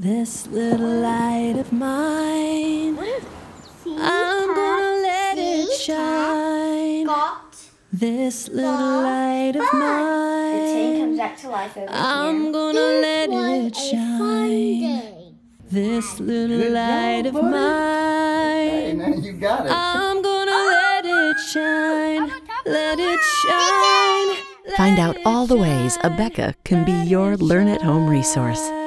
This little light of mine, I'm gonna let it shine. This little light of mine, I'm gonna let it shine. This little light of mine. I'm gonna let it shine. Let it shine. Find out all the ways Abeka can be your learn at home resource.